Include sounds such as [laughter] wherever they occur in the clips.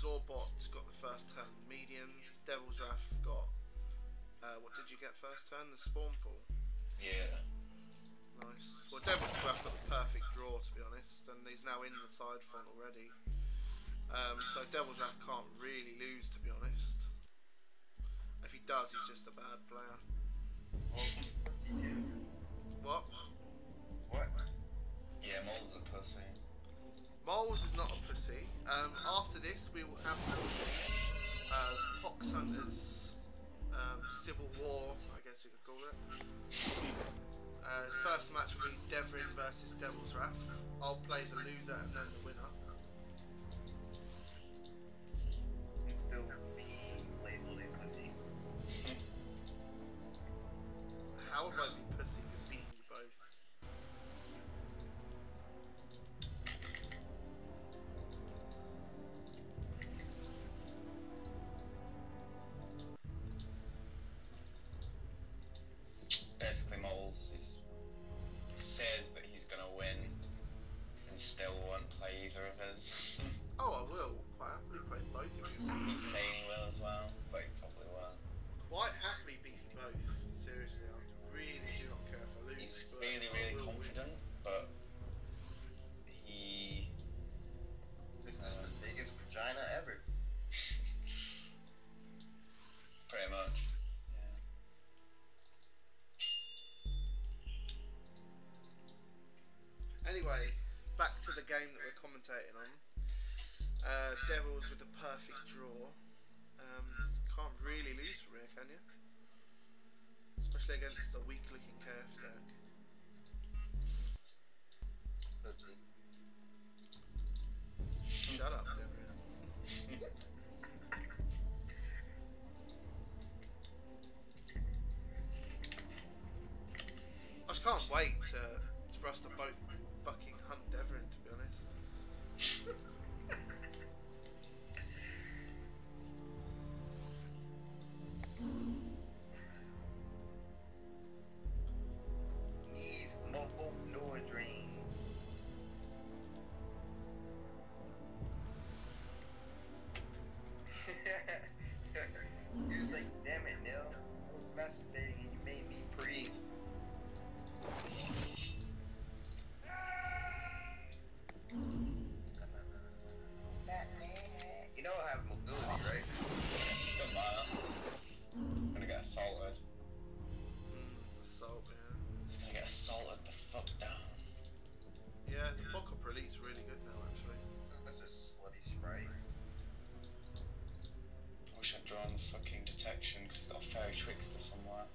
Um, Zorbot got the first turn medium, DevilsRath got. Uh, what did you get first turn? The spawn pool. Yeah. Nice. Well, DevilsRath got the perfect draw, to be honest, and he's now in the side font already. Um, so DevilsRath can't really lose, to be honest. If he does, he's just a bad player. What? What? Yeah, Mole's a pussy. Moles is not a pussy. Um, after this, we will have uh, Pox Hunters um, Civil War, I guess you could call it. Uh, first match will be Devrn versus DevilsRath. I'll play the loser and then the winner. It's still being labeled a pussy. How would I Seriously, I really do not care if I lose. He's really, really win. confident, but he. This is the biggest vagina ever. [laughs] Pretty much. Yeah. Anyway, back to the game that we're commentating on. Uh, Devils with the perfect draw. Um, can't really lose from here, can you? Against a weak-looking KF deck. Shut up. I just can't wait to, for us to both fucking I wish I'd drawn fucking detection because it's got fairy trickster somewhere.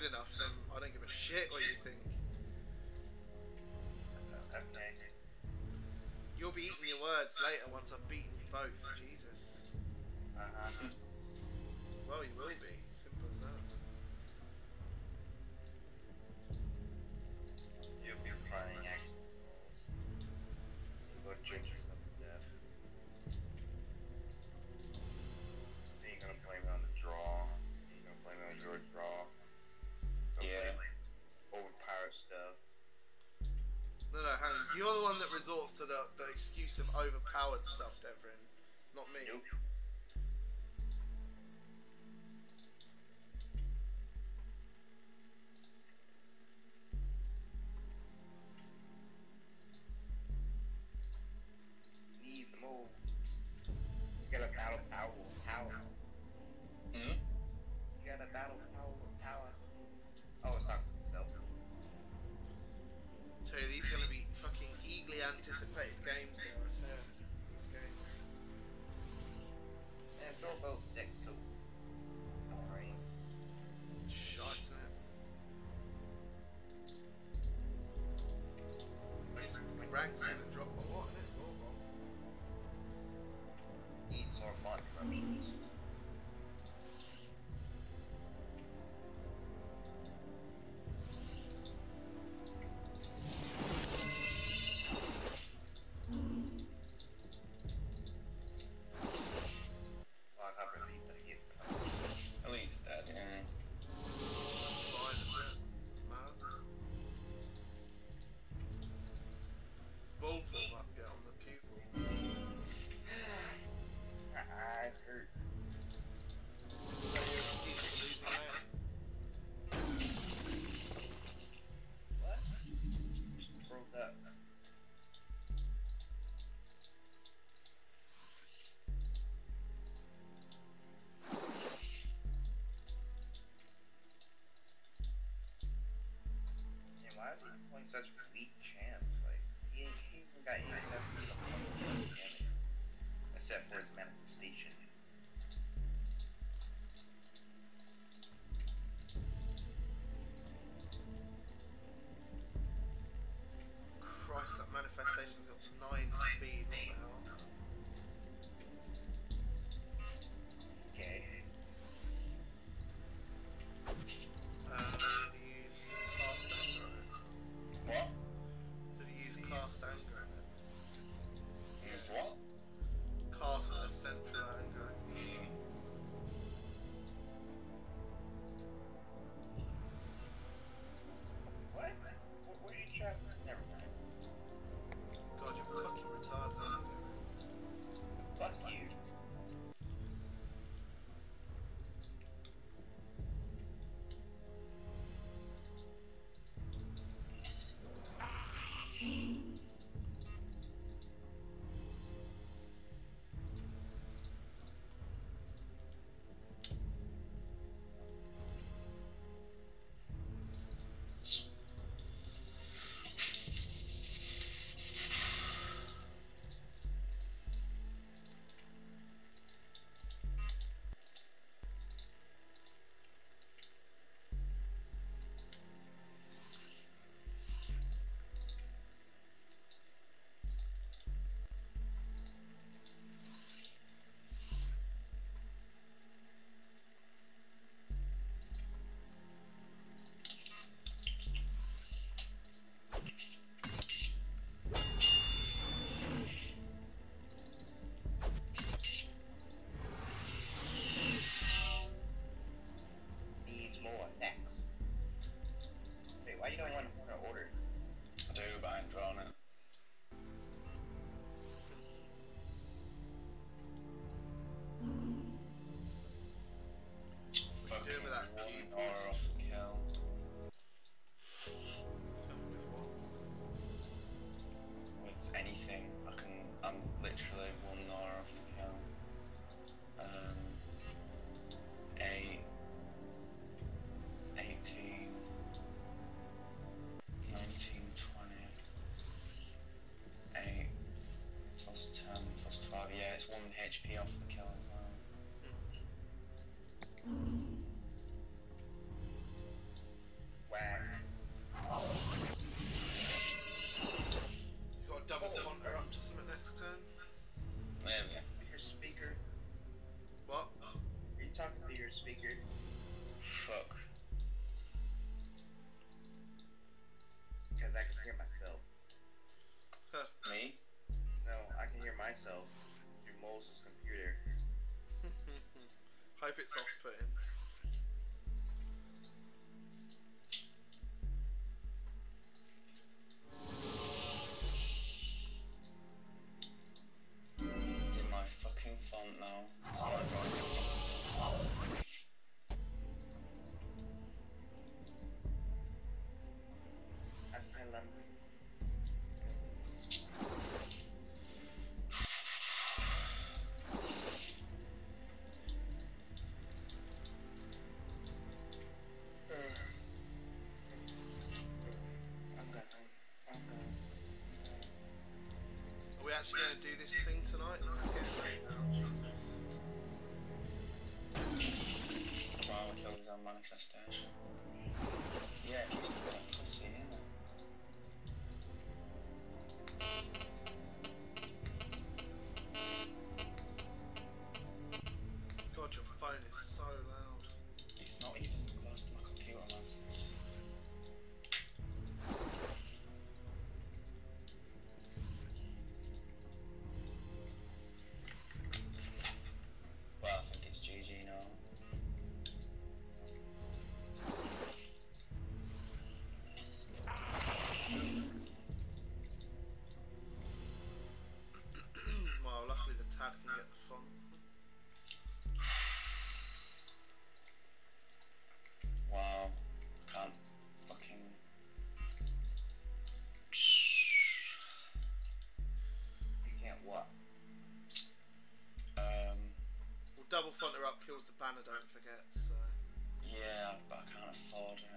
Good enough, then I don't give a shit what you think. You'll be eating your words later once I've beaten you both. Jesus. resorts to the, the excuse of overpowered stuff, Devrn. Not me. Nope. Right. I'm like such weak champs. Like he, he even got myself through Moses' computer. it's it for putting. Actually going to do this thing tonight? Luckily the Tad can get the font. Wow, can't fucking. You can't what? Um, Well, double font her up kills the banner, don't forget, so. yeah, but I can't afford it.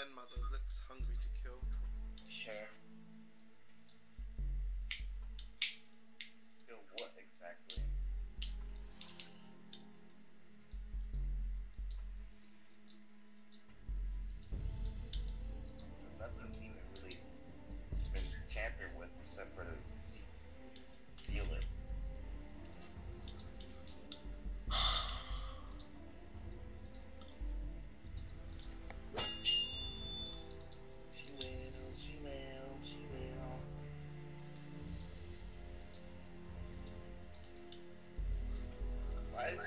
That looks hungry to kill. Sure. Is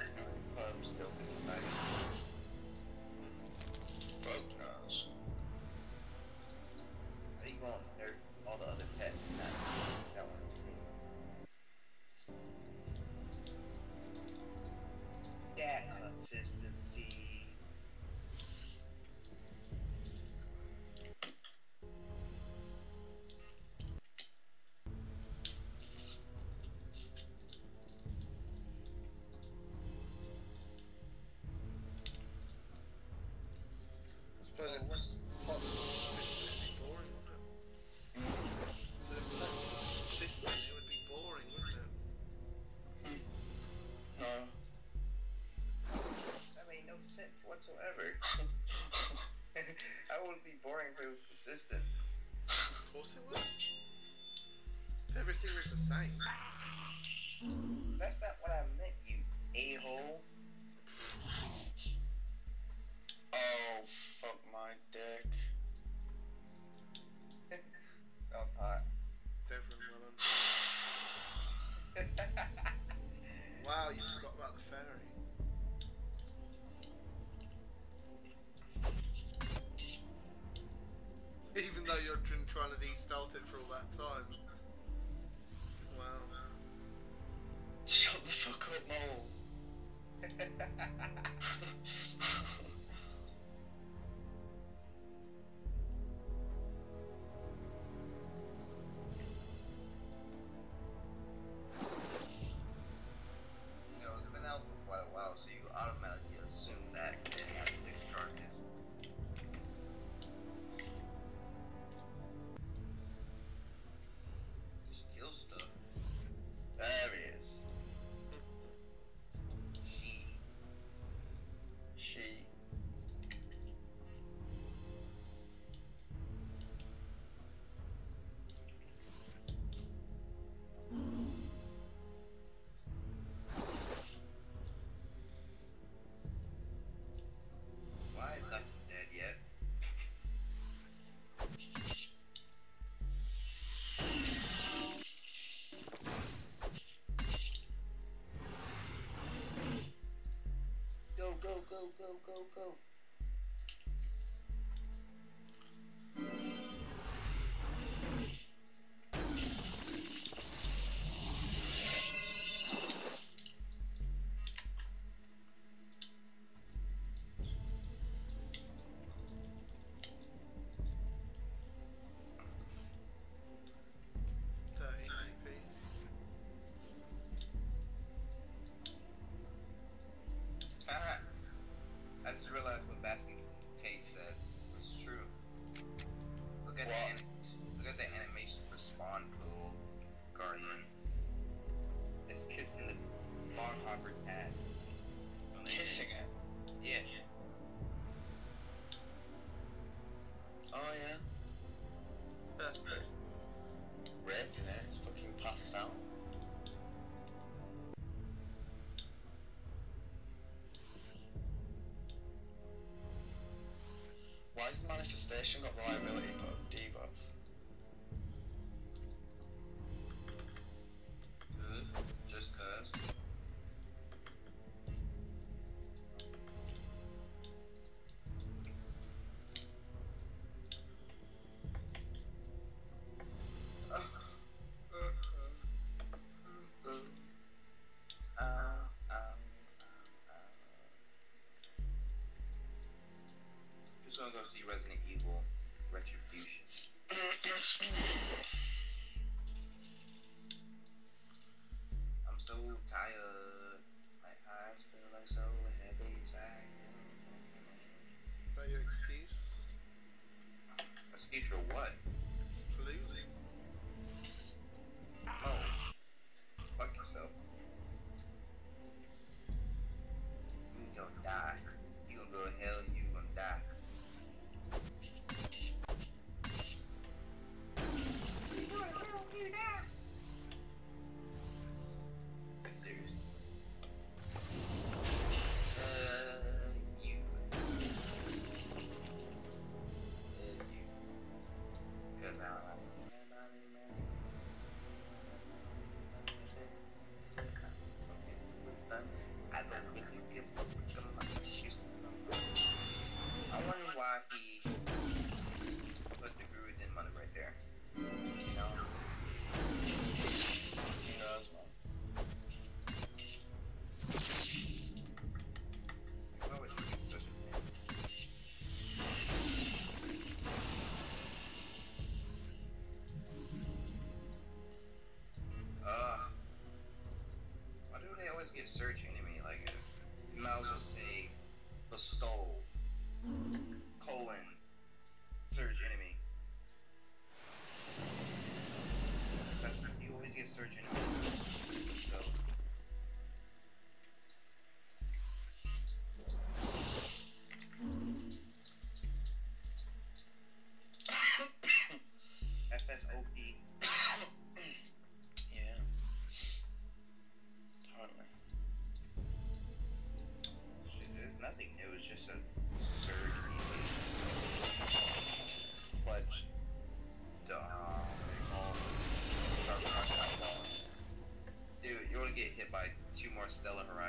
Club still being nice? Fuck I suppose it boring, wouldn't it? So if pot was it would be boring, wouldn't it? No. [laughs] That made no sense whatsoever. How would be boring if it was consistent? Of course it would. If everything was the same. That's not what I meant, you a-hole. You're been trying to de-stealth it for all that time. Wow. Shut the fuck up, moles. [laughs] go, go, It. It's fucking passed out. Why has the manifestation got liability Resident Evil Retribution. I'm so tired. My eyes feel like so heavy. That your excuse Excuse for what? for losing? No. Fuck yourself. You gonna die. You gonna go to hell search enemy? Like, you might as well surge Pledge. Dude, you're gonna get hit by two more Stellar Horizons.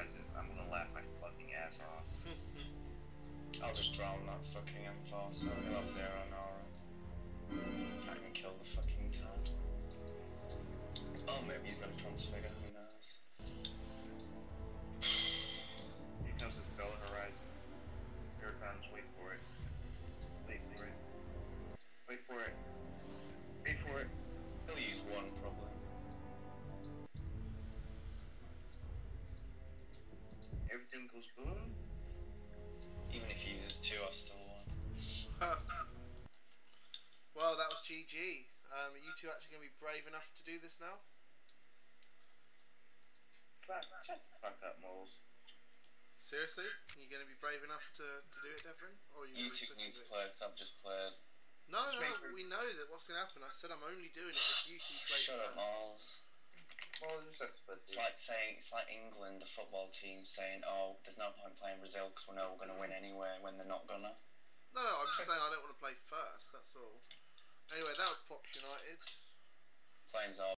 Everything goes boom. Even if he uses two, I still won. [laughs] well, that was GG. Um, are you two actually going to be brave enough to do this now? Fuck, shut the fuck up, moles. Seriously? Are you going to be brave enough to, to do it, Devrn? Or you, You two need to play because I've just played. No, Just no, we know that what's going to happen. I said I'm only doing it if you two play Shut up, first. Miles. Well, you're such a pussy. It's like saying, it's like England, the football team, saying, oh, there's no point playing Brazil because we know we're going to win anyway when they're not gonna. No, no, I'm just saying I don't want to play first. That's all. Anyway, that was Pox United. Planes are